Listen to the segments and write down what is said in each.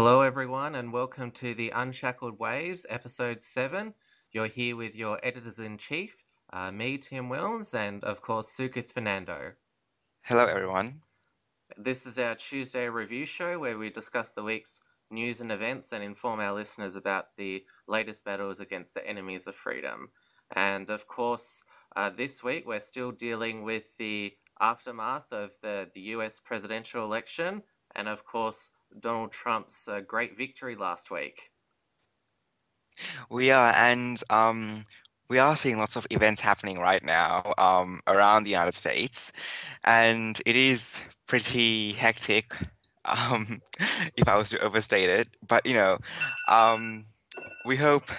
Hello, everyone, and welcome to the Unshackled Waves, episode 7. You're here with your editors in chief, uh, me, Tim Wilms, and of course, Sukith Fernando. Hello, everyone. This is our Tuesday review show where we discuss the week's news and events and inform our listeners about the latest battles against the enemies of freedom. And of course, uh, this week we're still dealing with the aftermath of the, the US presidential election and, of course, Donald Trump's uh, great victory last week. We are, and um, we are seeing lots of events happening right now um, around the United States, and it is pretty hectic, um, if I was to overstate it. But you know, um, we hope.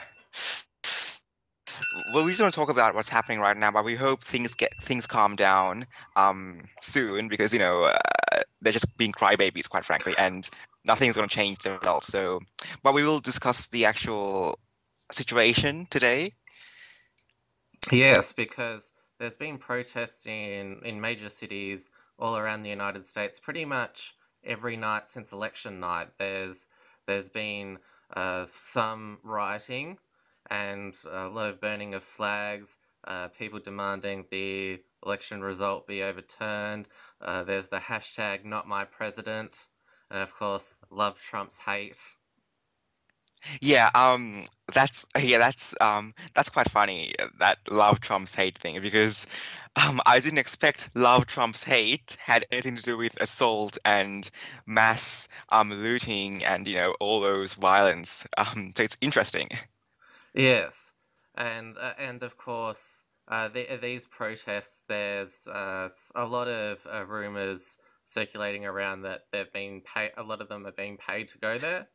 Well, we just want to talk about what's happening right now, but we hope things get things calm down um, soon because you know uh, they're just being crybabies, quite frankly, and nothing's going to change the results. So, but we will discuss the actual situation today. Yes, because there's been protests in, in major cities all around the United States pretty much every night since election night. There's there's been uh, some rioting and a lot of burning of flags, uh, people demanding the election result be overturned. Uh, there's the hashtag not my president, and of course, love Trump's hate. Yeah, um, that's yeah, that's um, that's quite funny that love Trump's hate thing because um, I didn't expect love Trump's hate had anything to do with assault and mass um looting and you know all those violence. Um, so it's interesting. Yes, and uh, and of course, uh, the, these protests. There's uh, a lot of uh, rumors circulating around that they've been paid. A lot of them are being paid to go there.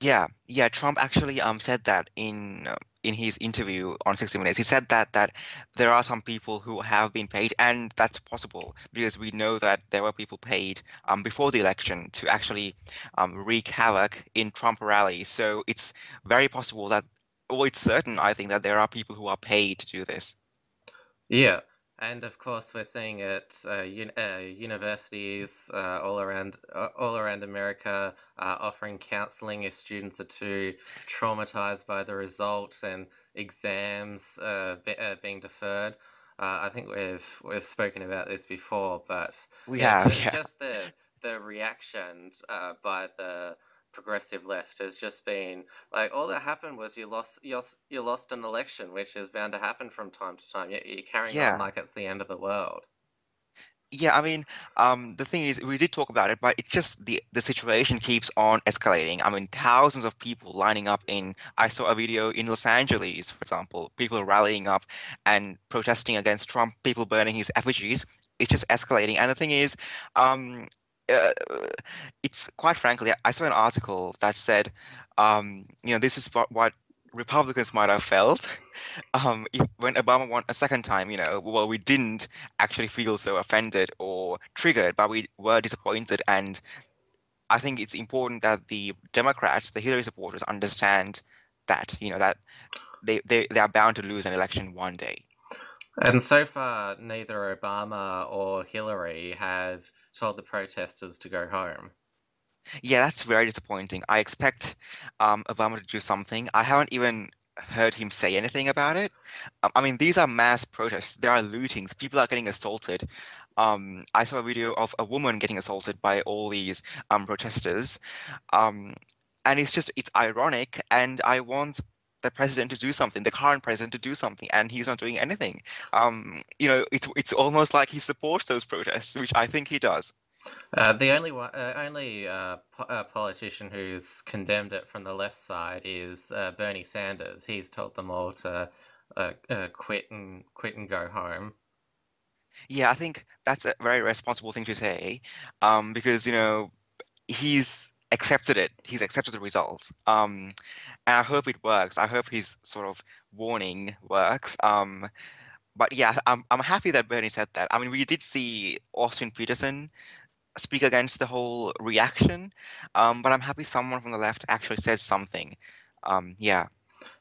Yeah, yeah. Trump actually um said that in uh, in his interview on 60 Minutes. He said that that there are some people who have been paid, and that's possible because we know that there were people paid um before the election to actually um wreak havoc in Trump rallies. So it's very possible that, well, it's certain I think that there are people who are paid to do this. Yeah, and of course we're seeing it uh, un- uh, universities uh, all around uh, all around America uh, offering counseling if students are too traumatized by the results and exams uh, be- being deferred. I think we've we've spoken about this before, but we yeah, have just, yeah. just the the reaction by the progressive left has just been like all that happened was you lost you lost, you lost an election, which is bound to happen from time to time. Yet you're carrying yeah. on like it's the end of the world. Yeah, I mean, um, the thing is, we did talk about it, but it's just the the situation keeps on escalating. I mean, thousands of people lining up in. I saw a video in Los Angeles, for example, people rallying up and protesting against Trump, people burning his effigies. It's just escalating, and the thing is, um, uh, it's quite frankly, I saw an article that said, um, you know, this is what, what Republicans might have felt um, if, when Obama won a second time. You know, well, we didn't actually feel so offended or triggered, but we were disappointed. And I think it's important that the Democrats, the Hillary supporters, understand that you know that they they, they are bound to lose an election one day. And so far, neither Obama or Hillary have told the protesters to go home. Yeah, that's very disappointing. I expect um, Obama to do something. I haven't even heard him say anything about it. Um, I mean, these are mass protests. There are lootings. People are getting assaulted. Um, I saw a video of a woman getting assaulted by all these um, protesters. Um, and it's just, it's ironic. And I want the president to do something, the current president to do something, and he's not doing anything. Um, you know, it's it's almost like he supports those protests, which I think he does. Uh, the only one, uh, only uh, po- uh, politician who's condemned it from the left side is uh, Bernie Sanders. He's told them all to uh, quit and quit and go home. Yeah, I think that's a very responsible thing to say, um, because you know he's accepted it. He's accepted the results. Um, and I hope it works. I hope his sort of warning works. Um, but yeah, I'm I'm happy that Bernie said that. I mean, we did see Austin Petersen speak against the whole reaction, um, but I'm happy someone from the left actually says something. Um, yeah.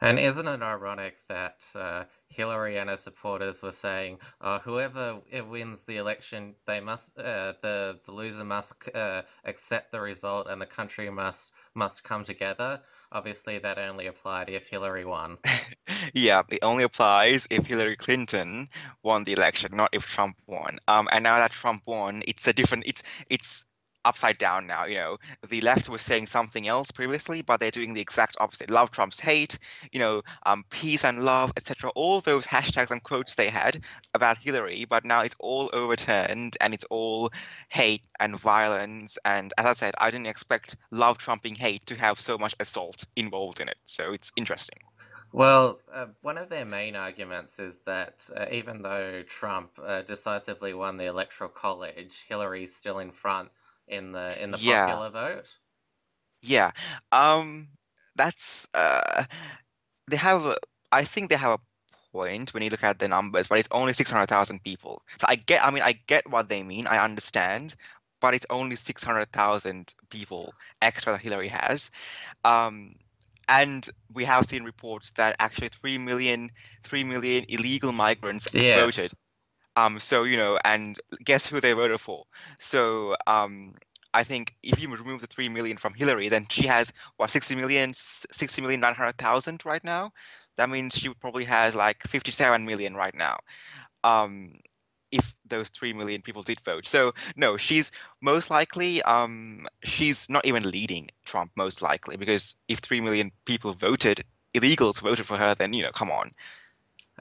And isn't it ironic that uh, Hillary and her supporters were saying, uh, "Whoever wins the election, they must uh, the the loser must uh, accept the result, and the country must must come together." Obviously, that only applied if Hillary won. yeah, it only applies if Hillary Clinton won the election, not if Trump won. Um, and now that Trump won, it's a different. It's it's upside down now. You know, the left was saying something else previously, but they're doing the exact opposite. Love trumps hate. You know, um, peace and love, etc. All those hashtags and quotes they had about Hillary, but now it's all overturned and it's all hate and violence. And as I said, I didn't expect love trumping hate to have so much assault involved in it. So it's interesting. Well, uh, one of their main arguments is that uh, even though Trump uh, decisively won the electoral college, Hillary's still in front in the in the Yeah. popular vote. Yeah. Um, that's uh, they have. a- I think they have a point when you look at the numbers, but it's only six hundred thousand people. So I get. I mean, I get what they mean. I understand, but it's only six hundred thousand people extra that Hillary has. Um, and we have seen reports that actually three million, three million illegal migrants Yes. voted. Um, so you know, and guess who they voted for? So um, I think if you remove the three million from Hillary, then she has what 60 million, 60 million 900,000 right now. That means she probably has like 57 million right now. Um, if those three million people did vote. So no, she's most likely um, she's not even leading Trump most likely because if three million people voted, illegals voted for her, then you know, come on.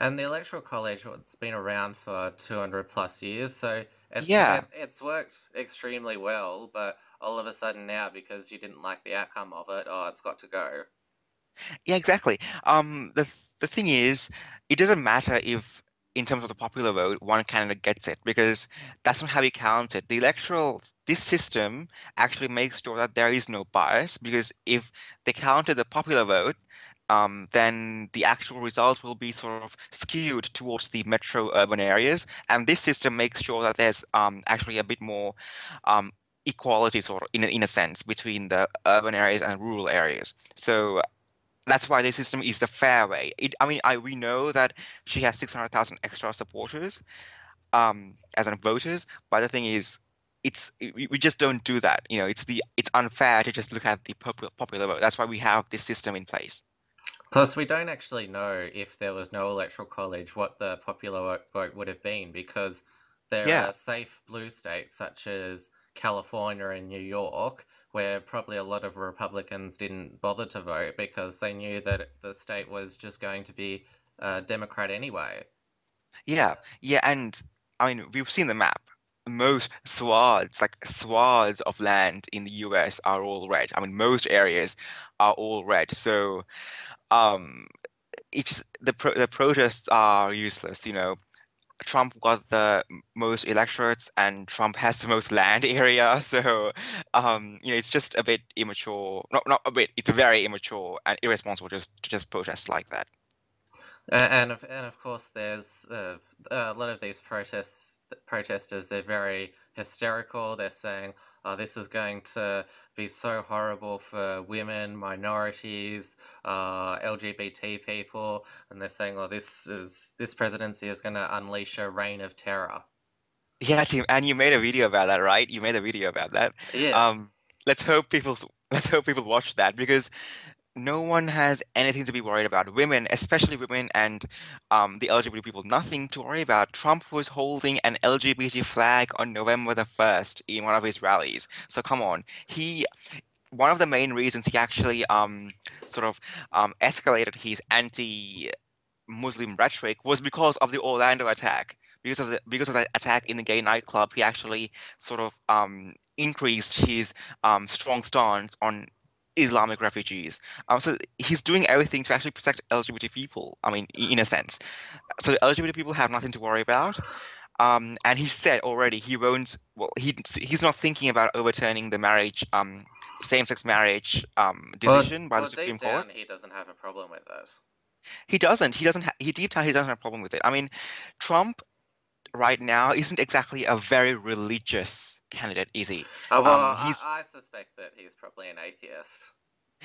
And the electoral college—it's been around for 200 plus years, so it's, Yeah. it's it's worked extremely well. But all of a sudden now, because you didn't like the outcome of it, oh, it's got to go. Yeah, exactly. Um, the the thing is, it doesn't matter if, in terms of the popular vote, one candidate gets it because that's not how you count it. The electoral this system actually makes sure that there is no bias because if they counted the popular vote, um, then the actual results will be sort of skewed towards the metro urban areas, and this system makes sure that there's um, actually a bit more um, equality, sort of in a, in a sense, between the urban areas and rural areas. So that's why this system is the fair way. It, I mean, I we know that she has 600,000 extra supporters, um, as in voters, but the thing is, it's we, just don't do that. You know, it's the it's unfair to just look at the popular vote. That's why we have this system in place. Plus, we don't actually know if there was no electoral college what the popular vote- would have been because there Yeah. are safe blue states such as California and New York where probably a lot of Republicans didn't bother to vote because they knew that the state was just going to be uh, Democrat anyway. Yeah, yeah, and I mean, we've seen the map. Most swaths, like swaths of land in the US are all red. I mean, most areas are all red. So, um, it's the pro the protests are useless. You know, Trump got the most electorates, and Trump has the most land area. So, um, you know, it's just a bit immature. Not not a bit. It's very immature and irresponsible just to just protest like that. And of, and of course, there's uh, a lot of these protests protesters. They're very hysterical. They're saying, "Oh, this is going to be so horrible for women, minorities, uh, LGBT people," and they're saying, "Oh, this is this presidency is going to unleash a reign of terror." Yeah, Tim, and you made a video about that, right? You made a video about that. Yes. Um, let's hope people let's hope people watch that because no one has anything to be worried about. Women, especially women and um, the LGBT people, nothing to worry about. Trump was holding an LGBT flag on November the 1st in one of his rallies. So come on. He one of the main reasons he actually um, sort of um, escalated his anti-Muslim rhetoric was because of the Orlando attack. Because of the because of that attack in the gay nightclub, he actually sort of um, increased his um, strong stance on Islamic refugees. Um, so he's doing everything to actually protect LGBT people. I mean, in a sense. So LGBT people have nothing to worry about. Um, and he said already he won't. Well, he he's not thinking about overturning the marriage, um, same-sex marriage um, decision by well, the Supreme deep Court. down, he doesn't have a problem with it. He doesn't. He doesn't. Ha- he deep down he doesn't have a problem with it. I mean, Trump right now isn't exactly a very religious candidate, is he? Oh, well, Um, I, I suspect that he's probably an atheist.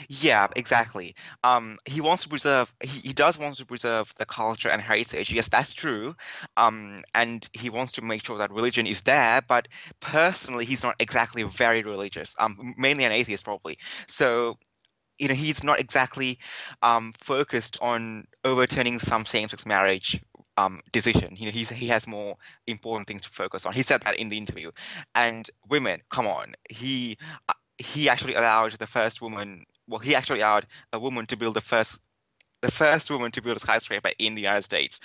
Yeah, exactly. Um, he wants to preserve, he, he does want to preserve the culture and heritage. Yes, that's true. Um, and he wants to make sure that religion is there, but personally, he's not exactly very religious. Um, mainly an atheist, probably. So, you know, he's not exactly um, focused on overturning some same-sex marriage um, decision. You know, he's he has more important things to focus on. He said that in the interview. And women, come on, he uh, he actually allowed the first woman well, he actually allowed a woman to build the first the first woman to build a skyscraper in the United States,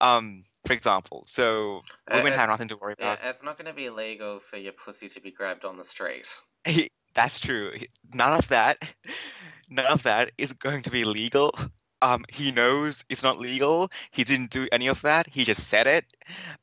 um, for example. So women uh, have nothing to worry about. It's not going to be illegal for your pussy to be grabbed on the street. He, that's true. None of that, none of that is going to be legal. Um, he knows it's not legal. He didn't do any of that. He just said it.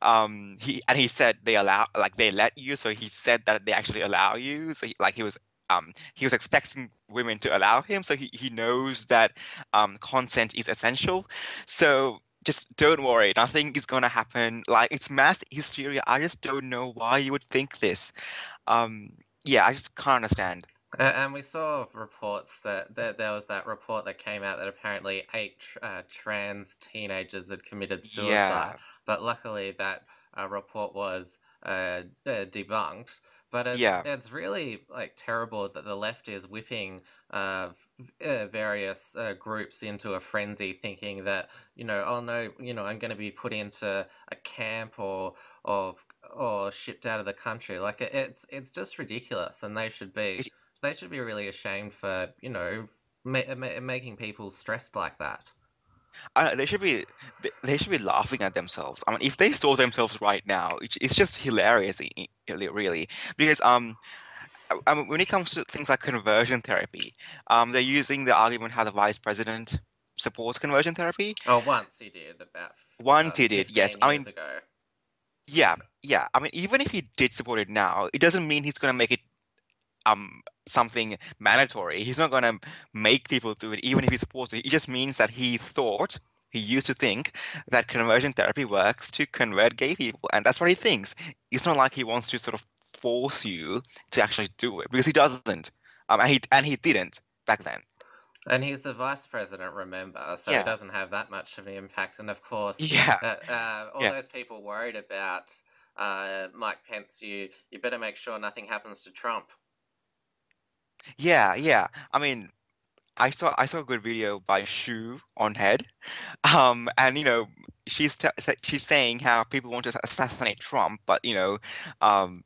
Um, he and he said they allow, like they let you. So he said that they actually allow you. So he, like he was um, he was expecting women to allow him, so he, he knows that um, consent is essential. So just don't worry, nothing is going to happen. Like it's mass hysteria. I just don't know why you would think this. Um, yeah, I just can't understand. Uh, and we saw reports that, that there was that report that came out that apparently eight uh, trans teenagers had committed suicide. Yeah. But luckily, that uh, report was uh, uh, debunked. But it's, yeah. it's really like terrible that the left is whipping uh, uh, various uh, groups into a frenzy, thinking that you know, oh no, you know, I'm going to be put into a camp or or or shipped out of the country. Like it's it's just ridiculous, and they should be they should be really ashamed for you know ma- ma- making people stressed like that. Uh, they should be they should be laughing at themselves. I mean, if they saw themselves right now, it's just hilarious, really, because um, I mean, when it comes to things like conversion therapy, um, they're using the argument how the vice president supports conversion therapy. Oh, once he did about once uh, he did, yes. I mean, ago. yeah, yeah. I mean, even if he did support it now, it doesn't mean he's going to make it um something mandatory. He's not going to make people do it, even if he supports it. It just means that he thought, he used to think that conversion therapy works to convert gay people. And that's what he thinks. It's not like he wants to sort of force you to actually do it because he doesn't. Um, and, he, and he didn't back then. And he's the vice president, remember, so yeah. it doesn't have that much of an impact. And of course, yeah, uh, uh, all yeah. those people worried about uh, Mike Pence, you you better make sure nothing happens to Trump. Yeah, yeah. I mean, I saw I saw a good video by Shoe on Head, um, and you know she's t- she's saying how people want to assassinate Trump, but you know, um,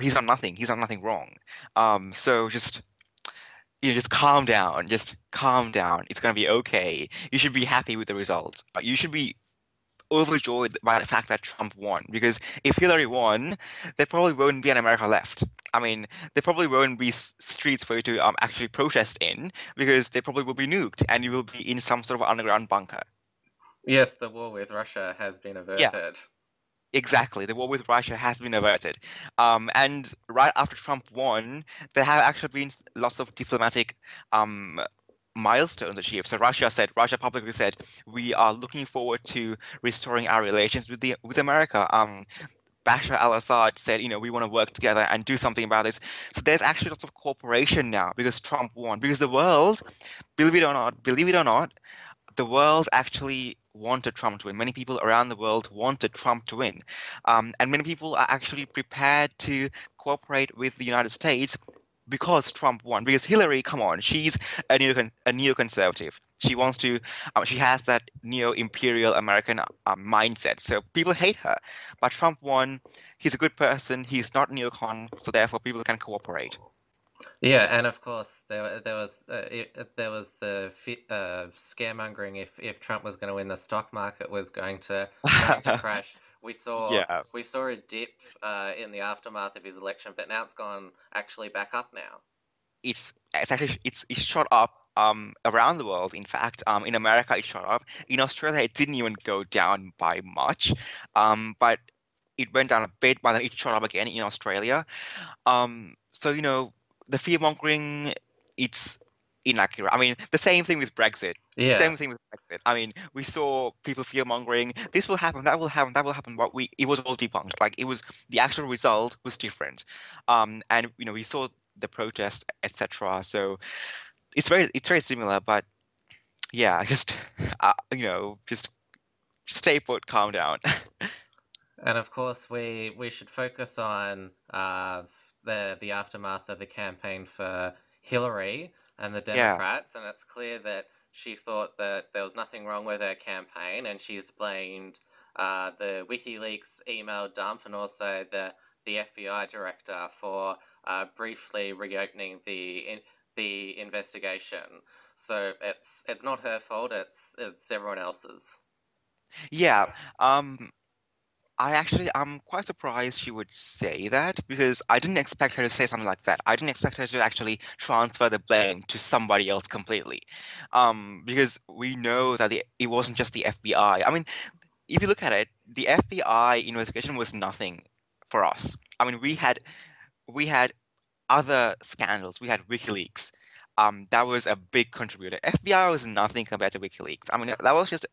he's done nothing. He's done nothing wrong. Um, so just you know, just calm down. Just calm down. It's gonna be okay. You should be happy with the results. You should be overjoyed by the fact that Trump won because if Hillary won, there probably won't be an America left. I mean, there probably won't be streets for you to um, actually protest in because they probably will be nuked and you will be in some sort of underground bunker. Yes, the war with Russia has been averted. Yeah. Exactly, the war with Russia has been averted. Um, and right after Trump won, there have actually been lots of diplomatic um, milestones achieved. So Russia said, Russia publicly said, we are looking forward to restoring our relations with the with America. Um, Bashar al-Assad said, you know, we want to work together and do something about this. So there's actually lots of cooperation now because Trump won. Because the world, believe it or not, believe it or not, the world actually wanted Trump to win. Many people around the world wanted Trump to win. Um, and many people are actually prepared to cooperate with the United States because Trump won. Because Hillary, come on, she's a neo a neoconservative. She wants to. Um, she has that neo-imperial American uh, mindset. So people hate her. But Trump won. He's a good person. He's not neocon. So therefore, people can cooperate. Yeah, and of course there there was uh, it, there was the uh, scaremongering if if Trump was going to win, the stock market was going to, going to crash. We saw yeah. we saw a dip uh, in the aftermath of his election, but now it's gone actually back up now. It's it's actually it's it's shot up um, around the world. In fact, um, in America it shot up. In Australia it didn't even go down by much, um, but it went down a bit, but then it shot up again in Australia. Um, so you know the fear mongering, it's inaccurate. I mean, the same thing with Brexit. Yeah. Same thing with Brexit. I mean, we saw people fear mongering. This will happen. That will happen. That will happen. But we, it was all debunked. Like it was the actual result was different. Um, and you know, we saw the protest, etc. So, it's very it's very similar, but yeah, just uh, you know, just stay put, calm down. and of course, we we should focus on uh, the the aftermath of the campaign for Hillary and the Democrats, yeah. and it's clear that she thought that there was nothing wrong with her campaign, and she's blamed uh, the WikiLeaks email dump and also the the FBI director for uh, briefly reopening the in, the investigation. So it's it's not her fault. It's it's everyone else's. Yeah. Um. I actually, I'm quite surprised she would say that because I didn't expect her to say something like that. I didn't expect her to actually transfer the blame to somebody else completely, um, because we know that the, it wasn't just the FBI. I mean, if you look at it, the FBI investigation was nothing for us. I mean, we had we had other scandals. We had WikiLeaks. Um, that was a big contributor. FBI was nothing compared to WikiLeaks. I mean, that was just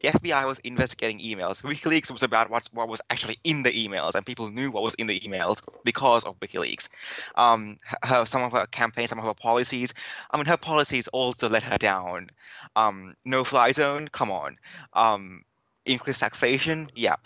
the FBI was investigating emails. WikiLeaks was about what what was actually in the emails, and people knew what was in the emails because of WikiLeaks. Um, her, some of her campaigns, some of her policies. I mean, her policies also let her down. Um, no fly zone, come on. Um, increased taxation, yeah.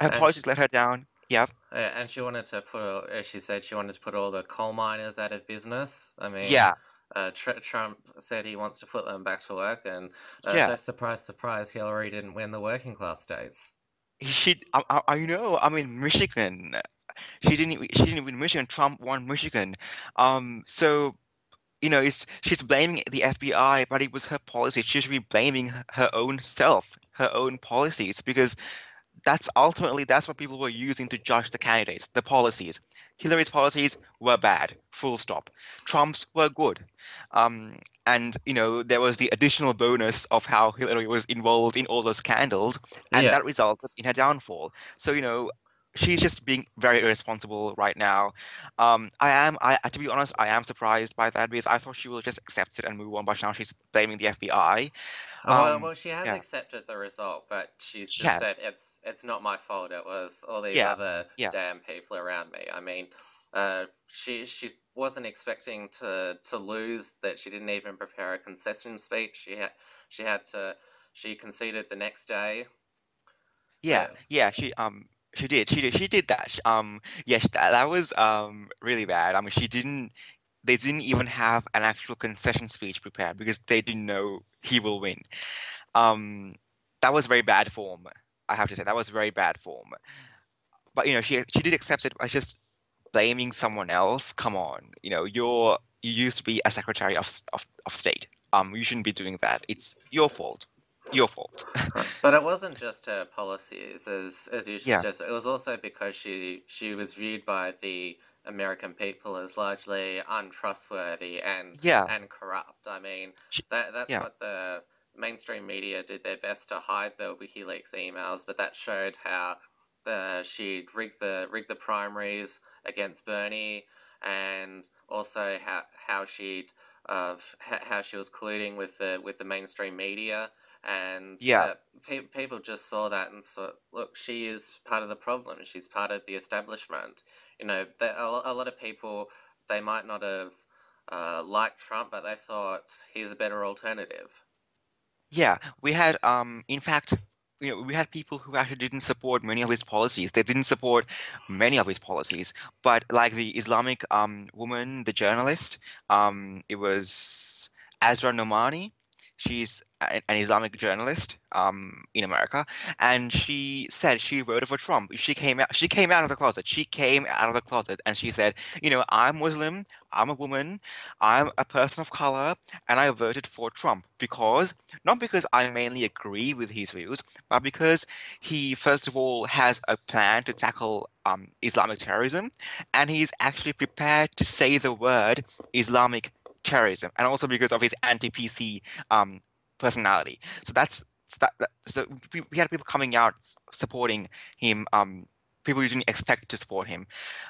Her and policies she, let her down. Yeah. And she wanted to put, as she said, she wanted to put all the coal miners out of business. I mean, yeah. Uh, Tr- Trump said he wants to put them back to work, and uh, yeah. so surprise, surprise, Hillary didn't win the working class states. She, I, I know. I mean, Michigan. She didn't. She didn't win Michigan. Trump won Michigan. Um. So, you know, it's she's blaming the FBI, but it was her policy. She should be blaming her own self, her own policies, because that's ultimately that's what people were using to judge the candidates, the policies. Hillary's policies were bad, full stop. Trump's were good. Um, and, you know, there was the additional bonus of how Hillary was involved in all the scandals, and yeah. that resulted in her downfall. So, you know, she's just being very irresponsible right now. Um, I am, I to be honest, I am surprised by that because I thought she will just accept it and move on, but now she's blaming the FBI. Um, well, she has yeah. accepted the result, but she's just she said it's it's not my fault. It was all these yeah. other yeah. damn people around me. I mean, uh, she she wasn't expecting to to lose. That she didn't even prepare a concession speech. She had she had to. She conceded the next day. Yeah, yeah. She um she did. She did. She did that. Um, yes, that, that was um really bad. I mean, she didn't. They didn't even have an actual concession speech prepared because they didn't know he will win. Um, that was very bad form. I have to say that was very bad form. But you know, she she did accept it by just blaming someone else. Come on, you know, you're you used to be a secretary of of, of state. Um, you shouldn't be doing that. It's your fault your fault. but it wasn't just her policies, as as you yeah. suggested. It was also because she she was viewed by the American people as largely untrustworthy and yeah. and corrupt. I mean, that that's yeah. what the mainstream media did their best to hide the WikiLeaks emails, but that showed how uh, the she'd rigged the rigged the primaries against Bernie, and also how how she'd uh, of how she was colluding with the with the mainstream media and yeah, uh, pe- people just saw that and thought, look, she is part of the problem. She's part of the establishment. You know, a, a lot of people they might not have uh, liked Trump, but they thought he's a better alternative. Yeah, we had, um, in fact, you know, we had people who actually didn't support many of his policies. They didn't support many of his policies, but like the Islamic um, woman, the journalist, um, it was Asra Nomani. She's an Islamic journalist um, in America, and she said she voted for Trump. She came out. She came out of the closet. She came out of the closet, and she said, "You know, I'm Muslim. I'm a woman. I'm a person of color, and I voted for Trump because not because I mainly agree with his views, but because he, first of all, has a plan to tackle um, Islamic terrorism, and he's actually prepared to say the word Islamic." Terrorism, and also because of his anti-PC um, personality. So that's that, that, so we, we had people coming out supporting him. Um, people you didn't expect to support him.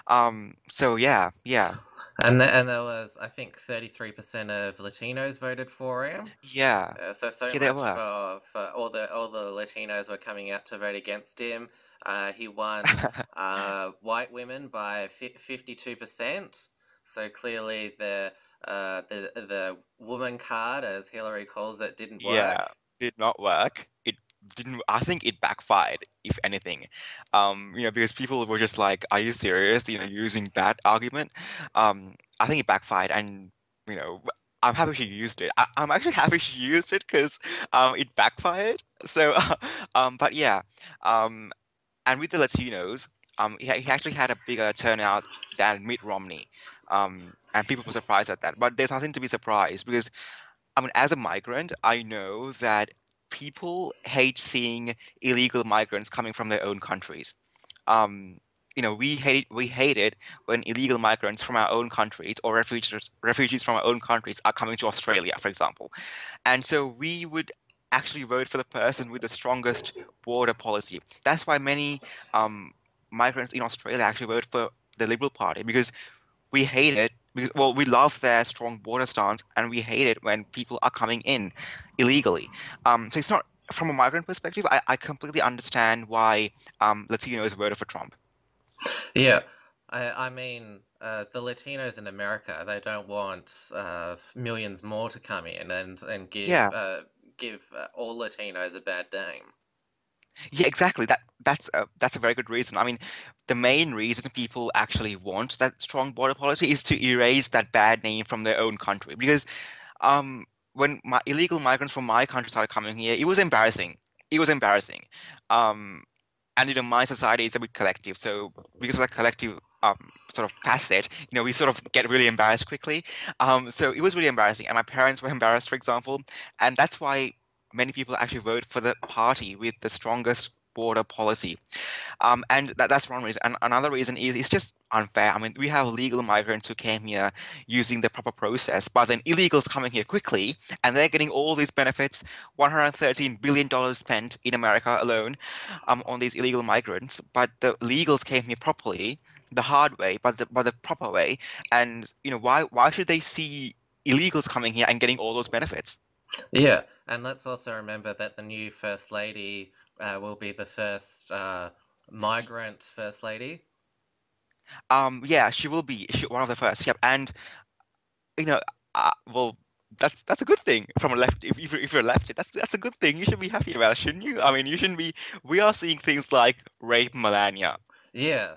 Um, so yeah, yeah. And the, and there was I think thirty three percent of Latinos voted for him. Yeah. Uh, so so yeah, much for, for all the all the Latinos were coming out to vote against him. Uh, he won uh, white women by fifty two percent. So clearly the uh, the the woman card, as Hillary calls it, didn't work. Yeah, did not work. It didn't. I think it backfired, if anything. Um, you know, because people were just like, "Are you serious?" You know, using that argument. Um, I think it backfired, and you know, I'm happy she used it. I, am actually happy she used it because um, it backfired. So, um, but yeah, um, and with the Latinos, um, he, he actually had a bigger turnout than Mitt Romney, um, and people were surprised at that. But there's nothing to be surprised because, I mean, as a migrant, I know that people hate seeing illegal migrants coming from their own countries. Um, you know, we hate we hate it when illegal migrants from our own countries or refugees refugees from our own countries are coming to Australia, for example. And so we would actually vote for the person with the strongest border policy. That's why many um, migrants in Australia actually vote for the Liberal Party because we hate it because well we love their strong border stance and we hate it when people are coming in illegally. Um, so it's not from a migrant perspective. I, I completely understand why um, Latinos voted for Trump. Yeah, I, I mean, uh, the Latinos in America, they don't want uh, millions more to come in and and give yeah. uh, give uh, all Latinos a bad name. Yeah, exactly. That that's a, that's a very good reason. I mean, the main reason people actually want that strong border policy is to erase that bad name from their own country. Because um, when my illegal migrants from my country started coming here, it was embarrassing. It was embarrassing. Um, and you know, my society is a bit collective, so because of that collective um, sort of facet, you know, we sort of get really embarrassed quickly. Um, so it was really embarrassing, and my parents were embarrassed, for example, and that's why many people actually vote for the party with the strongest border policy. Um, and that, that's one reason. And another reason is it's just unfair. I mean, we have legal migrants who came here using the proper process, but then illegals coming here quickly, and they're getting all these benefits. $113 billion spent in America alone um, on these illegal migrants, but the legals came here properly, the hard way, but the, but the proper way. And, you know, why, why should they see illegals coming here and getting all those benefits? Yeah, and let's also remember that the new First Lady uh, will be the first uh, migrant First Lady. Um, yeah, she will be she, one of the first. Yep, and you know, uh, well, that's that's a good thing from a left. If, if, if you're a lefty, that's that's a good thing. You should be happy about, it, shouldn't you? I mean, you shouldn't be. We are seeing things like rape Melania. Yeah,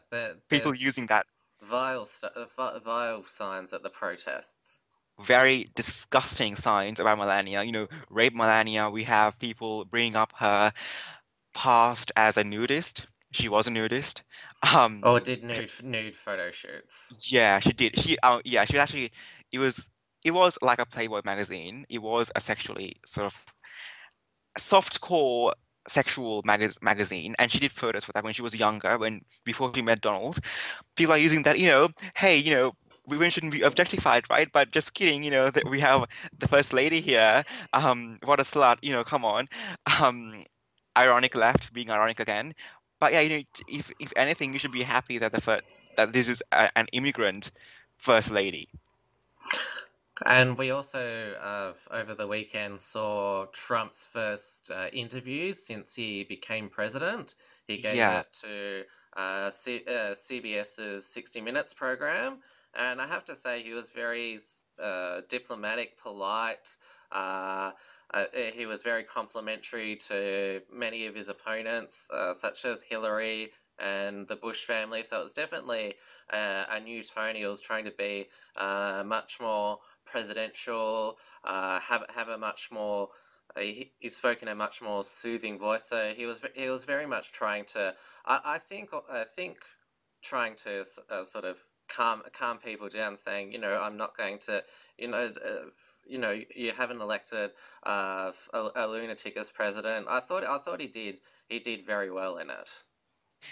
people using that vile uh, vile signs at the protests very disgusting signs about Melania. You know, rape Melania. We have people bringing up her past as a nudist. She was a nudist. Um, oh, did nude nude photo shoots. Yeah, she did. She uh, yeah, she was actually. It was it was like a Playboy magazine. It was a sexually sort of soft core sexual mag- magazine and she did photos for that when she was younger when before she met donald people are using that you know hey you know women shouldn't be objectified, right? But just kidding, you know, that we have the first lady here. Um, what a slut, you know, come on. Um, ironic left being ironic again. But yeah, you know, if if anything, you should be happy that the first, that this is a, an immigrant first lady. And we also, uh, over the weekend, saw Trump's first uh, interview since he became president. He gave yeah. it to uh, C- uh, CBS's 60 Minutes program. And I have to say, he was very uh, diplomatic, polite. Uh, uh, he was very complimentary to many of his opponents, uh, such as Hillary and the Bush family. So it was definitely uh, a new tone. He was trying to be uh, much more presidential, have have a much more. He, he spoke in a much more soothing voice, so he was he was very much trying to. I, I think I think trying to sort of calm calm people down, saying, you know, I'm not going to, you know. Uh, you know, you haven't elected uh, a, a lunatic as president. I thought, I thought he did, he did very well in it.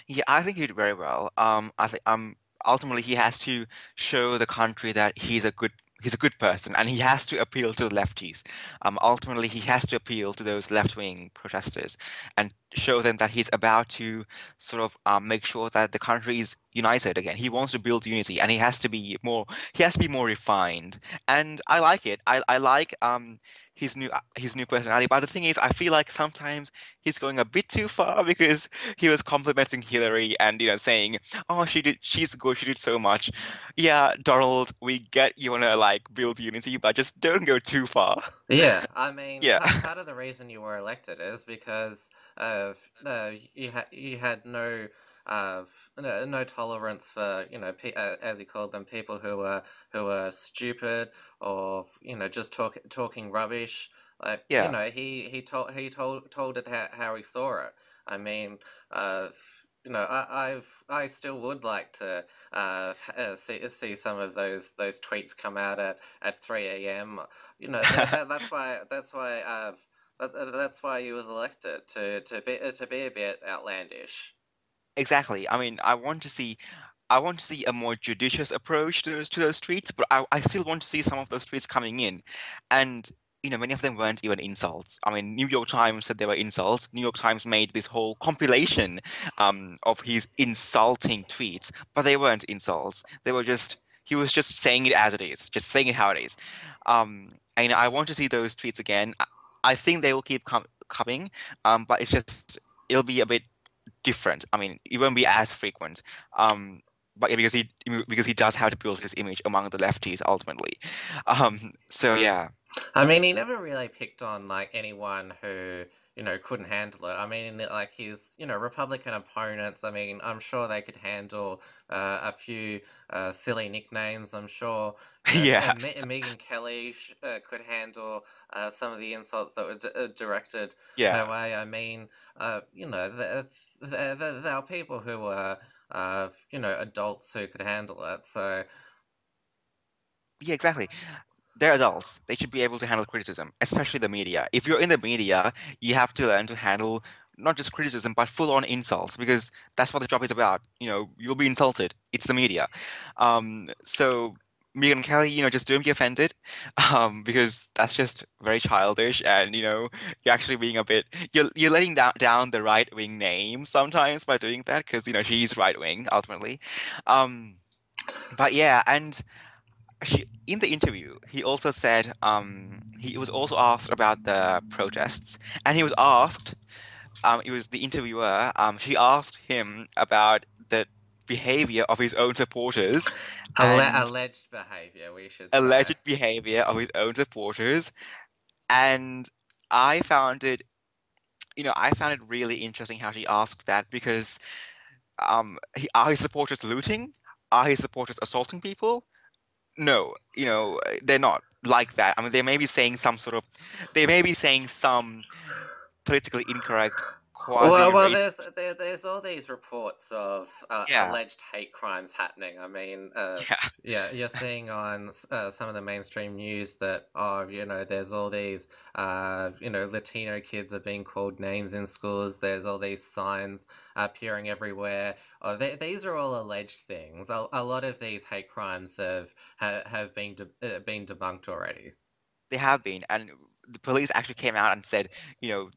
Yeah, I think he did very well. Um, I think um, ultimately he has to show the country that he's a good he's a good person and he has to appeal to the lefties. Um, ultimately, he has to appeal to those left wing protesters and show them that he's about to sort of um, make sure that the country is united again. He wants to build unity, and he has to be more. He has to be more refined, and I like it. I I like um his new his new personality. But the thing is, I feel like sometimes he's going a bit too far because he was complimenting Hillary and you know saying, "Oh, she did, she's good, she did so much." Yeah, Donald, we get you want to like build unity, but just don't go too far. Yeah, I mean, Yeah. part, of the reason you were elected is because of uh, you had you had no. No, no tolerance for you know, pe- uh, as he called them, people who were who were stupid or you know just talk, talking rubbish. Like Yeah. you know, he he told he told told it how, how he saw it. I mean, uh, you know, I, I've I still would like to uh, uh, see see some of those those tweets come out at at three a.m. You know, that, that, that's why that's why uh, that, that- that's why he was elected to to be to be a bit outlandish. Exactly. I mean, I want to see, I want to see a more judicious approach to those to those tweets, but I, I still want to see some of those tweets coming in, and you know, many of them weren't even insults. I mean, New York Times said they were insults. New York Times made this whole compilation um, of his insulting tweets, but they weren't insults. They were just he was just saying it as it is, just saying it how it is. Um, and I want to see those tweets again. I, I think they will keep com- coming, um, but it's just it'll be a bit different. I mean, it won't be as frequent. Um, but yeah, because he because he does have to build his image among the lefties ultimately. Um, so yeah, I mean, he never really picked on like anyone who you know couldn't handle it. I mean, like his you know Republican opponents. I mean, I'm sure they could handle uh, a few uh, silly nicknames. I'm sure. uh, Yeah. and Me- Megyn Kelly sh- uh, could handle uh, some of the insults that were d- uh, directed yeah, way. I mean, uh, you know, there, there, there there are people who were. Uh, you know, adults who could handle it. So, yeah, exactly. They're adults. They should be able to handle criticism, especially the media. If you're in the media, you have to learn to handle not just criticism but full-on insults because that's what the job is about. You know, you'll be insulted. It's the media. Um, so Megyn Kelly, you know, just don't be offended, um, because that's just very childish, and you know, you're actually being a bit you're you're letting down down the right wing name sometimes by doing that because you know she's right wing ultimately. Um, but yeah, and she, in the interview, he also said um, he was also asked about the protests, and he was asked, um, it was the interviewer, um, she asked him about the behavior of his own supporters, alle- alleged behavior, we should say. alleged behavior of his own supporters, and I found it, you know, I found it really interesting how she asked that because, um, he, are his supporters looting? Are his supporters assaulting people? No, you know, they're not like that. I mean, they may be saying some sort of, they may be saying some politically incorrect, quasi Well, well, there's there, there's all these reports of uh, Yeah. alleged hate crimes happening. I mean, uh, yeah, yeah, you're seeing on uh, some of the mainstream news that oh, you know, there's all these uh, you know, Latino kids are being called names in schools. There's all these signs appearing everywhere. Oh, they, these are all alleged things. A, a lot of these hate crimes have have, have been de- uh, been debunked already. they have been, and the police actually came out and said, you know,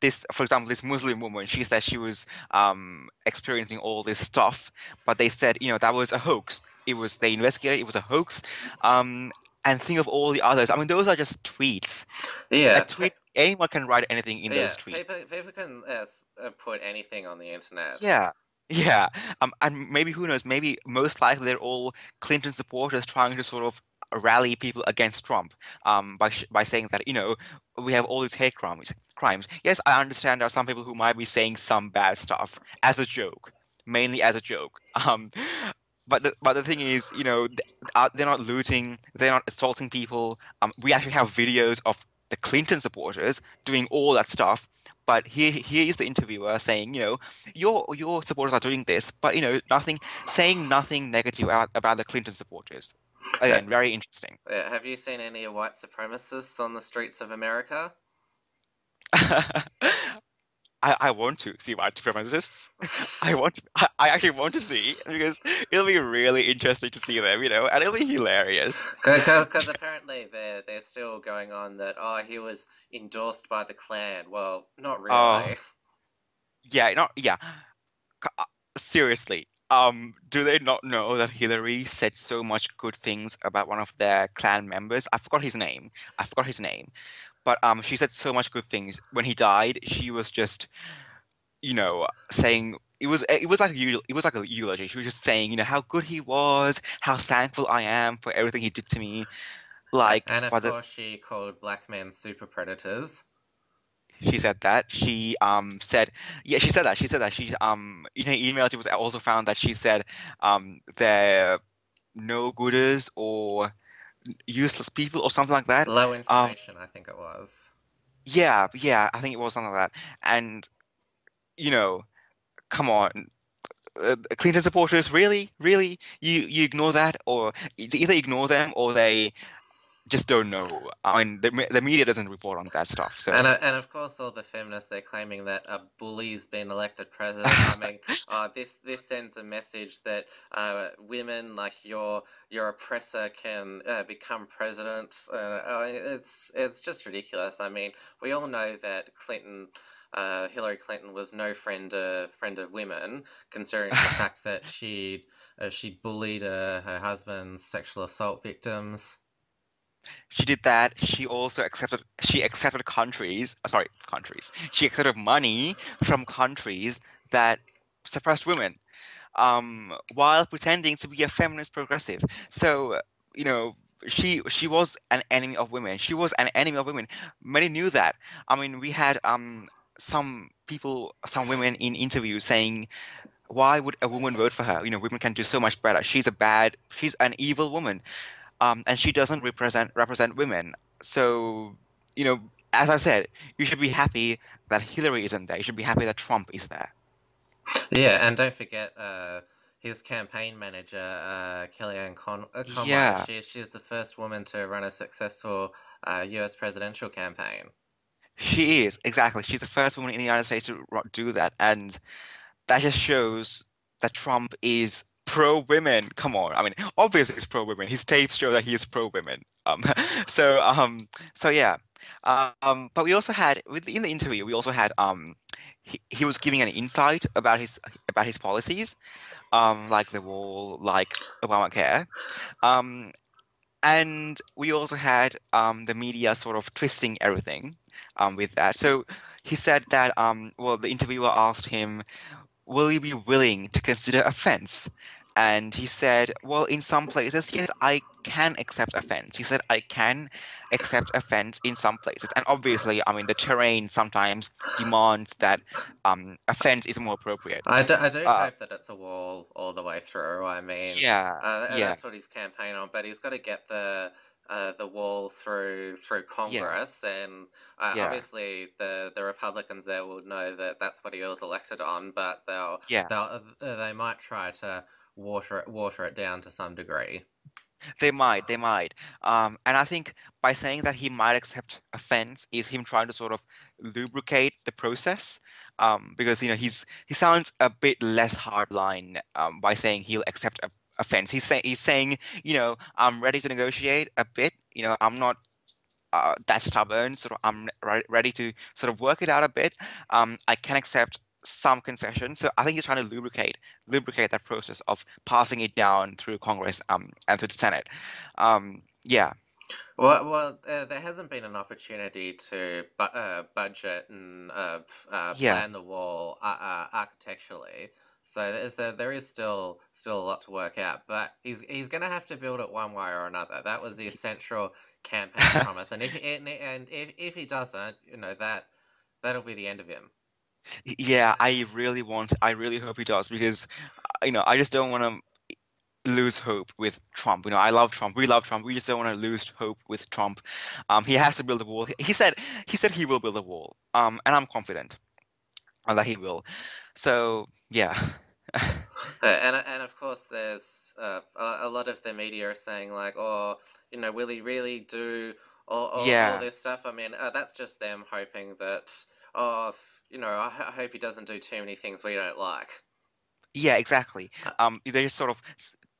this, for example, this Muslim woman, she said she was um, experiencing all this stuff, but they said, you know, that was a hoax. It was they investigated, it was a hoax. Um, and think of all the others. I mean, those are just tweets. Yeah, a tweet, anyone can write anything in yeah, those tweets. People, people can uh, put anything on the internet. Yeah. Yeah. Um, and maybe who knows? Maybe most likely they're all Clinton supporters trying to sort of rally people against Trump um, by by saying that you know we have all these hate crimes. Crimes. Yes, I understand there are some people who might be saying some bad stuff as a joke, mainly as a joke. Um, but the, but the thing is, you know, uh, they're not looting, they're not assaulting people. Um, we actually have videos of the Clinton supporters doing all that stuff. But here, here is the interviewer saying, you know, your your supporters are doing this, but you know, nothing, saying nothing negative about, about the Clinton supporters. Again, very interesting. Uh, have you seen any white supremacists on the streets of America? I, I want to see white supremacists. I want to, I, I actually want to see because it'll be really interesting to see them, you know, and it'll be hilarious. Because apparently they're they're still going on that oh he was endorsed by the Klan. Well, not really. Oh. Yeah, not yeah. Uh, Seriously, um, do they not know that Hillary said so much good things about one of their Klan members? I forgot his name. I forgot his name, but um, she said so much good things. When he died, she was just, you know, saying it was it was like a it was like a eulogy. She was just saying, you know, how good he was, how thankful I am for everything he did to me. Like, And of but the- course, she called black men super predators. She said that. She um said yeah she said that. She said that. She um in her email it was also found that she said um they're no gooders or useless people or something like that. Low information, I think it was. yeah yeah i think it was something like that. And you know come on. Uh, clinton supporters really? Really? You you ignore that? Or either ignore them or they just don't know i mean the, the media doesn't report on that stuff so And, uh, and of course, all the feminists they're claiming that a bully's been elected president. I mean, uh, this this sends a message that uh, women like your your oppressor can uh, become president. Uh, it's it's just ridiculous. I mean, we all know that Clinton. Uh, Hillary Clinton was no friend friend of women, considering the fact that she uh, she bullied uh, her husband's sexual assault victims. She did that. She also accepted she accepted countries uh, sorry countries. She accepted money from countries that suppressed women um, while pretending to be a feminist progressive. So you know she she was an enemy of women. She was an enemy of women. Many knew that. I mean we had um some people some women in interviews saying why would a woman vote for her? You know women can do so much better. She's a bad she's an evil woman um, and she doesn't represent represent women. So, you know, as I said, you should be happy that Hillary isn't there. You should be happy that Trump is there. Yeah, and don't forget uh, his campaign manager, uh, Kellyanne Con- uh, Conway. Yeah. She, she's the first woman to run a successful uh, U.S. presidential campaign. She is exactly. She's the first woman in the United States to do that, and that just shows that Trump is pro women. Come on, I mean, obviously he's pro women. His tapes show that he is pro women. Um, so um, so yeah. Um, but we also had within the interview, we also had um, he, he was giving an insight about his about his policies, um, like the wall, like Obamacare, um, and we also had um, the media sort of twisting everything um, with that. So he said that um, well, the interviewer asked him, "Will you be willing to consider offense?" And he said, "Well, in some places, yes, I can accept offense." He said, "I can accept offense in some places," and obviously, I mean, the terrain sometimes demands that um, offense is more appropriate. I do, I do Uh, hope that it's a wall all the way through. I mean, Yeah, uh, yeah. that's what he's campaigning on, but he's got to get the uh, the wall through through Congress, and uh, Yeah. obviously the the Republicans there will know that that's what he was elected on, but they'll Yeah. they'll uh, they might try to water it water it down to some degree. They might, they might. Um, and I think by saying that he might accept offense is him trying to sort of lubricate the process. Um, because you know he's he sounds a bit less hardline um, by saying he'll accept a offense. He's saying he's saying you know I'm ready to negotiate a bit. You know I'm not uh, that stubborn. Sort of I'm re- ready to sort of work it out a bit. Um, I can accept some concessions. So I think he's trying to lubricate lubricate that process of passing it down through Congress um, and through the Senate. Um, yeah, Well, well, uh, there hasn't been an opportunity to bu- uh, budget and uh, uh, Yeah. plan the wall uh, uh, architecturally. So there, there is still still a lot to work out, but he's he's going to have to build it one way or another. That was the essential campaign promise, and if and, and if if he doesn't, you know that that'll be the end of him. Yeah. I really want. I really hope he does because uh, you know I just don't want to lose hope with Trump. You know, I love Trump. We love Trump. We just don't want to lose hope with Trump. Um, he has to build a wall. He- said he said he will build a wall. Um, and I'm confident uh, that he will. So yeah. Uh, and and of course, there's uh, a, a lot of the media are saying like, oh, you know, will he really do all, all, Yeah. all this stuff? I mean, uh, that's just them hoping that, oh, f- you know, I, I hope he doesn't do too many things we don't like. Yeah, exactly. Uh, Um, they just sort of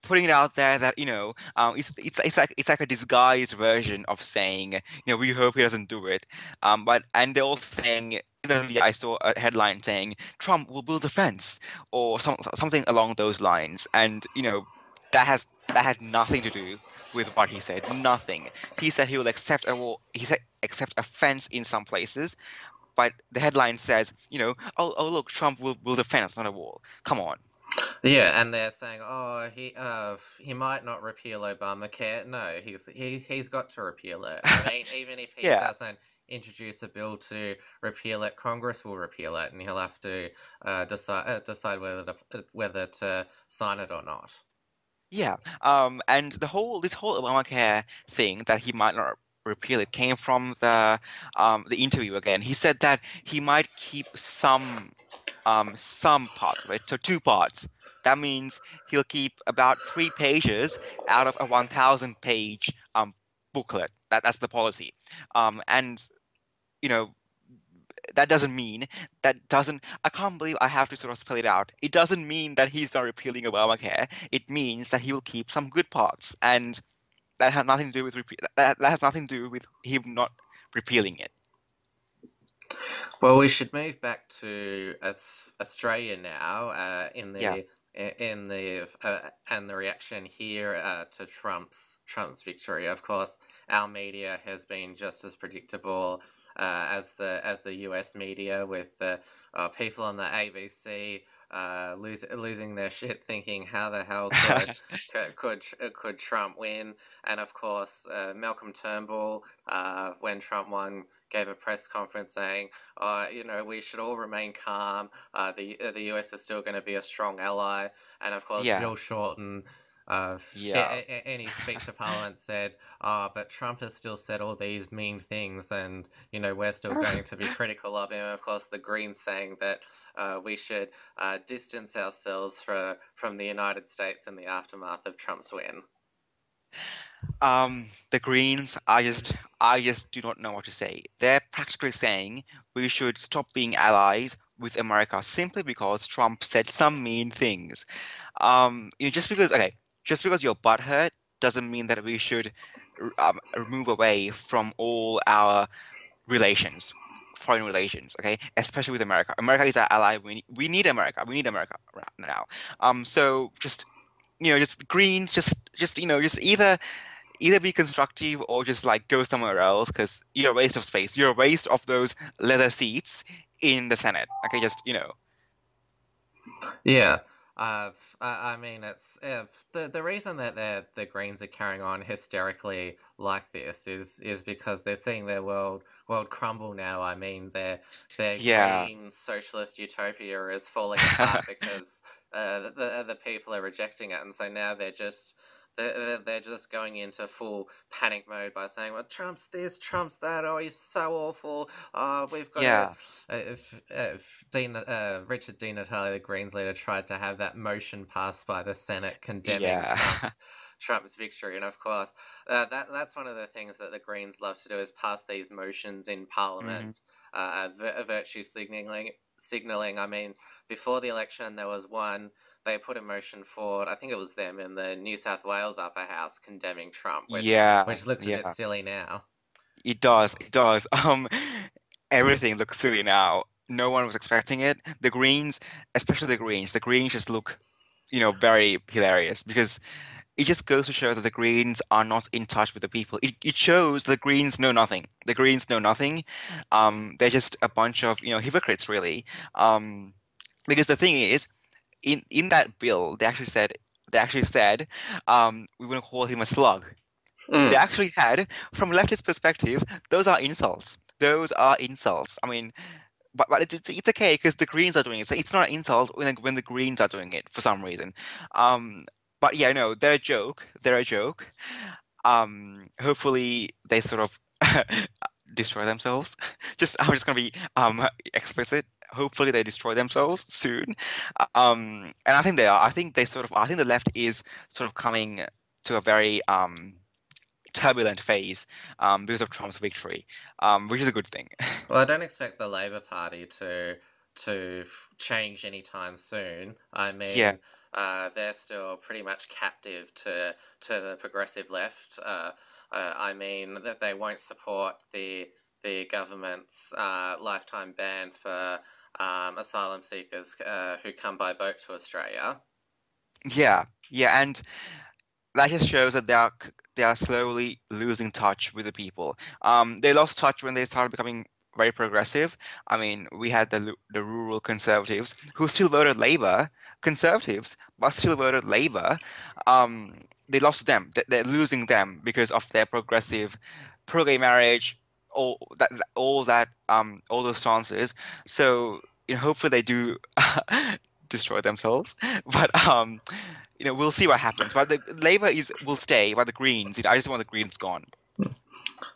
putting it out there that you know um, it's it's it's like it's like a disguised version of saying you know we hope he doesn't do it. Um, but and they're all saying. I saw a headline saying Trump will build a fence or some, something along those lines, and you know that has that had nothing to do with what he said. Nothing. He said he will accept a wall. He said accept a fence in some places, but the headline says, you know, oh, oh look, Trump will build a fence, not a wall. Come on. Yeah, and they're saying, oh, he uh he might not repeal Obamacare. No, he's he he's got to repeal it. I mean, even if he yeah. doesn't introduce a bill to repeal it, Congress will repeal it, and he'll have to uh, decide uh, decide whether to uh, whether to sign it or not. Yeah, um, and the whole this whole Obamacare thing that he might not repeal it came from the um, the interview again. He said that he might keep some um, some parts of it, so two parts. That means he'll keep about three pages out of a 1,000 page um, booklet. That that's the policy, um, and you know that doesn't mean that doesn't i can't believe i have to sort of spell it out it doesn't mean that he's not repealing obamacare it means that he will keep some good parts and that has nothing to do with that, that has nothing to do with him not repealing it well we should move back to australia now uh, in the yeah in the uh, and the reaction here uh, to Trump's Trump's victory. Of course, our media has been just as predictable uh, as the as the U.S. media, with uh, people on the ABC uh, lose, losing their shit, thinking how the hell could could, could, could Trump win? And of course, uh, Malcolm Turnbull, uh, when Trump won, gave a press conference saying, uh, you know, we should all remain calm. Uh, the the US is still going to be a strong ally. And of course, yeah. Bill Shorten uh, yeah. any speech to Parliament said, "Ah, oh, but Trump has still said all these mean things, and you know we're still going to be critical of him." Of course, the Greens saying that uh, we should uh, distance ourselves for, from the United States in the aftermath of Trump's win. Um, the Greens, I just, I just do not know what to say. They're practically saying we should stop being allies with America simply because Trump said some mean things. Um, you know, just because, okay, just because your butt hurt doesn't mean that we should um, move away from all our relations foreign relations okay? Especially with america. America is our ally. We need, we need america. We need america right now. Um so just you know just greens just just you know just either either be constructive or just like go somewhere else because you're a waste of space. You're a waste of those leather seats in the senate okay? Just you know. Yeah uh, I mean, it's the the reason that the the Greens are carrying on hysterically like this is is because they're seeing their world world crumble now. I mean, their their yeah. green socialist utopia is falling apart because uh, the the people are rejecting it, and so now they're just they're, they're just going into full panic mode by saying, "Well, Trump's this, Trump's that. Oh, he's so awful. Oh, we've got." Yeah. To, uh, if, if Dean, uh, Richard Di Natale, the Greens leader, tried to have that motion passed by the Senate condemning yeah. Trump's, Trump's victory, and of course, uh, that that's one of the things that the Greens love to do is pass these motions in Parliament, mm-hmm. uh, virtue signaling. Signaling. I mean, before the election, there was one they put a motion forward. I think it was them in the New South Wales upper house condemning Trump. Which, yeah, which looks yeah. a bit silly now. It does. It does. Um, everything looks silly now. No one was expecting it. The Greens, especially the Greens, the Greens just look, you know, very hilarious because it just goes to show that the Greens are not in touch with the people. It, it shows the Greens know nothing. The Greens know nothing. Um, they're just a bunch of you know hypocrites, really. Um, because the thing is, in in that bill, they actually said they actually said um, we wouldn't call him a slug. Mm. They actually had, from leftist perspective, those are insults. Those are insults. I mean, but, but it's, it's, it's okay because the Greens are doing it. So it's not an insult when, when the Greens are doing it for some reason. Um, but yeah, no, they're a joke. They're a joke. Um, hopefully they sort of destroy themselves. Just I'm just gonna be um explicit hopefully they destroy themselves soon. Um, and I think they are. I think they sort of. I think the left is sort of coming to a very um, turbulent phase um, because of Trump's victory, um, which is a good thing. Well, I don't expect the Labor Party to to change anytime soon. I mean, yeah. uh, they're still pretty much captive to to the progressive left. Uh, uh, I mean that they won't support the the government's uh, lifetime ban for um, asylum seekers uh, who come by boat to Australia. Yeah, yeah, and that just shows that they are they are slowly losing touch with the people. Um, they lost touch when they started becoming very progressive. I mean, we had the the rural conservatives who still voted Labor, conservatives, but still voted Labor. Um, they lost them. They're losing them because of their progressive, pro-gay marriage, all that, all that, um, all those stances. So you know, hopefully they do destroy themselves. But um, you know, we'll see what happens. But the Labor is will stay, but the Greens, you know, I just want the Greens gone.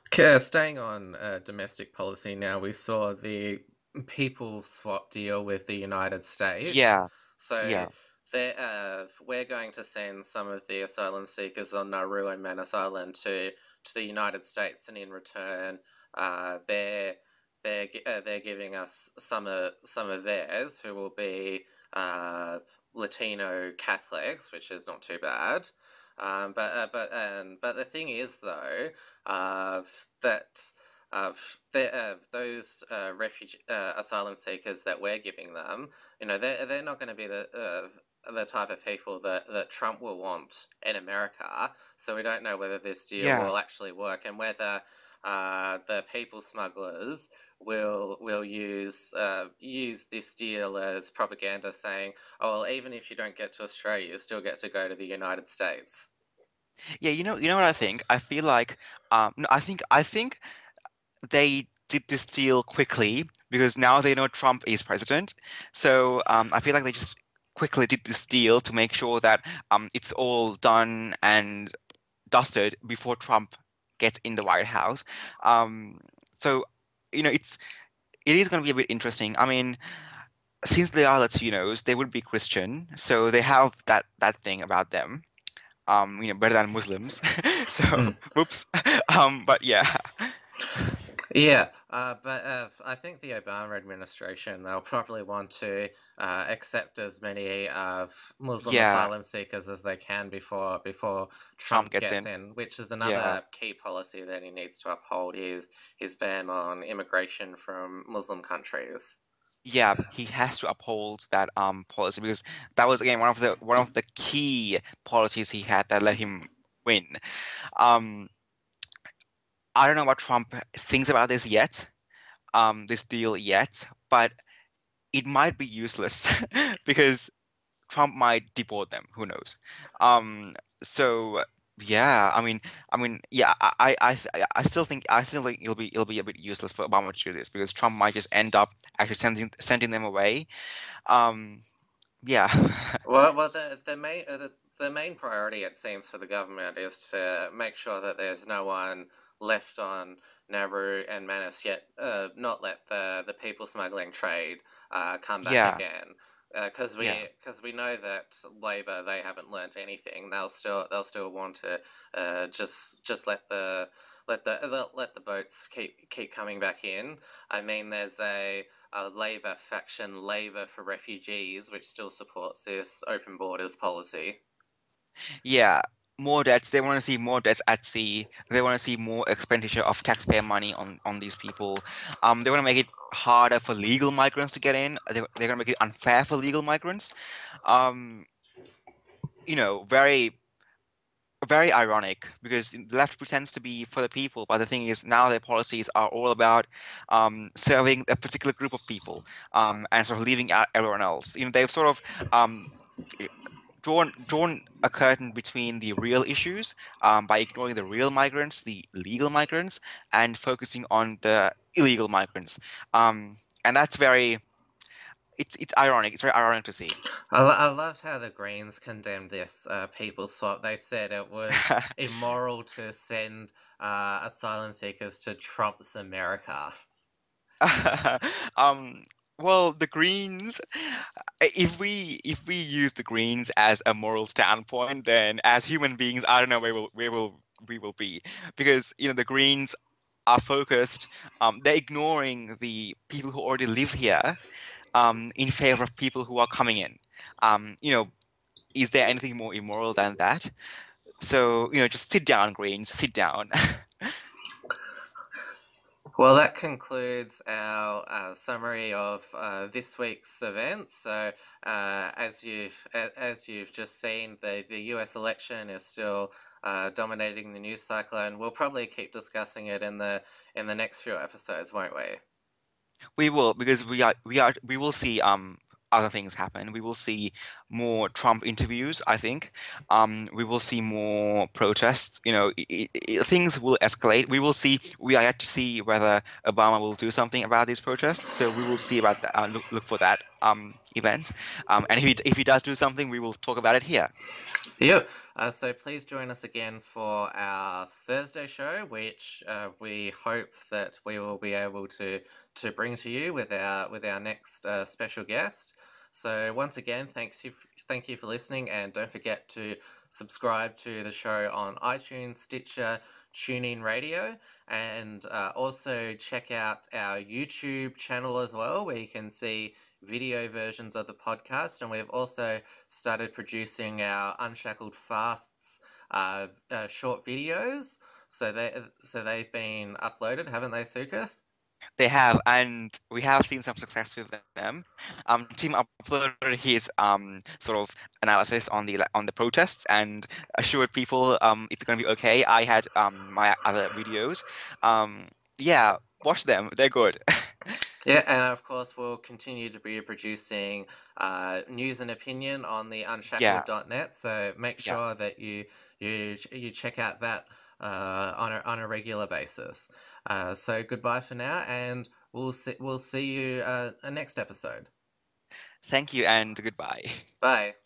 Okay, staying on uh, domestic policy now, we saw the people swap deal with the United States. Yeah. So Yeah. uh, we're going to send some of the asylum seekers on Nauru and Manus Island to to the United States, and in return, uh, they're they're uh, they're giving us some of some of theirs, who will be uh, Latino Catholics, which is not too bad. Um, but uh, but um, but the thing is though uh, that uh, uh, those uh, refugee uh, asylum seekers that we're giving them, you know, they're they're not going to be the uh, the type of people that, that Trump will want in America. So we don't know whether this deal Yeah. will actually work and whether uh, the people smugglers will will use uh, use this deal as propaganda, saying, "Oh, well, even if you don't get to Australia, you still get to go to the United States." Yeah, you know, you know what I think? I feel like, um, no, I think, I think they did this deal quickly because now they know Trump is president. So um, I feel like they just quickly did this deal to make sure that um, it's all done and dusted before Trump gets in the White House. Um, so you know, it's it is going to be a bit interesting. I mean, since they are Latinos, they would be Christian, so they have that that thing about them. Um, you know, better than Muslims. so, Mm. whoops. Um, but yeah, Yeah, uh, but uh, I think the Obama administration they'll probably want to uh, accept as many of Muslim Yeah. asylum seekers as they can before before Trump, Trump gets gets, in. in. which is another Yeah. key policy that he needs to uphold is his ban on immigration from Muslim countries. yeah, he has to uphold that um policy because that was again one of the one of the key policies he had that let him win. Um, I don't know what Trump thinks about this yet, um, this deal yet, but it might be useless because Trump might deport them. Who knows? Um, so yeah, I mean, I mean, yeah, I, I, I, still think, I still think it'll be, it'll be a bit useless for Obama to do this because Trump might just end up actually sending, sending them away. Um, yeah, Well, well, the the main uh, the, the main priority it seems for the government is to make sure that there's no one left on Nauru and Manus yet, uh, not let the the people smuggling trade uh, come back Yeah. again. Because we, Yeah. because we know that Labor they haven't learnt anything. They'll still, they'll still want to uh, just, just let the, let the, let- the boats keep, keep coming back in. I mean, there's a, a Labor faction, Labor for Refugees, which still supports this open borders policy. yeah, more debts. They want to see more debts at sea. They want to see more expenditure of taxpayer money on on these people. Um, they want to make it harder for legal migrants to get in. They, they're going to make it unfair for legal migrants. Um, you know, very very ironic because the left pretends to be for the people, but the thing is now their policies are all about um, serving a particular group of people um, and sort of leaving out everyone else. You know, they've sort of um, drawn drawn a curtain between the real issues um, by ignoring the real migrants, the legal migrants, and focusing on the illegal migrants. Um, and that's very it's it's ironic. It's very ironic to see. I, I loved how the Greens condemned this uh, people swap. They said it was immoral to send uh, asylum seekers to Trump's America. um, well, the Greens, if we if we use the Greens as a moral standpoint, then as human beings, I don't know where we'll where will we will be because you know the Greens are focused. Um, they're ignoring the people who already live here um, in favor of people who are coming in. Um, you know, is there anything more immoral than that? So you know, just sit down, Greens, sit down. Well, that concludes our uh, summary of uh, this week's events. So, uh, as you've as you've just seen, the, the U.S. election is still uh, dominating the news cycle, and we'll probably keep discussing it in the in the next few episodes, won't we? We will, because we are we are we will see um other things happen. We will see more Trump interviews. I think um, we will see more protests. You know, it, it, things will escalate. We will see. We are yet to see whether Obama will do something about these protests. So we will see about that. Uh, look, look for that um, event. Um, and if he if he does do something, we will talk about it here. Yeah. Uh, so please join us again for our Thursday show, which uh, we hope that we will be able to to bring to you with our with our next uh, special guest. So once again, thanks you thank you for listening, and don't forget to subscribe to the show on iTunes, Stitcher, TuneIn Radio, and uh, also check out our YouTube channel as well, where you can see video versions of the podcast. And we've also started producing our Unshackled Fasts uh, uh, short videos. So they so they've been uploaded, haven't they, Sukath? They have, and we have seen some success with them. Um, Tim uploaded his um, sort of analysis on the on the protests and assured people um, it's going to be okay. I had um, my other videos. Um, yeah, watch them; they're good. yeah, and of course we'll continue to be producing uh, news and opinion on the unshackled.net. Yeah. So make sure yeah. that you you you check out that uh, on a on a regular basis. Uh, so goodbye for now, and we'll see, we'll see you uh, next episode. Thank you, and goodbye. Bye.